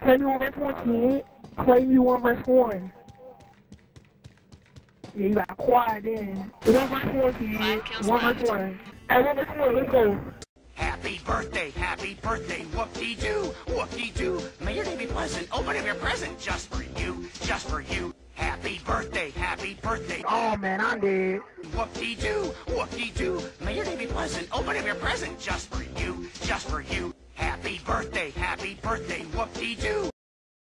Play me one verse one, kid. Play me one verse one. Yeah, you got quiet then. One verse one, kid. One left. verse one. Hey, one verse one, let's go. Happy birthday, happy birthday, whoop-dee-doo, whoop-dee-doo. May your day be pleasant. Open up your present just for you, just for you. Happy birthday, happy birthday. Oh man, I'm dead. Whoop-dee-doo, whoop-dee-doo. May your day be pleasant. Open up your present just for you, just for you. Birthday, happy birthday, whoop-dee-doo.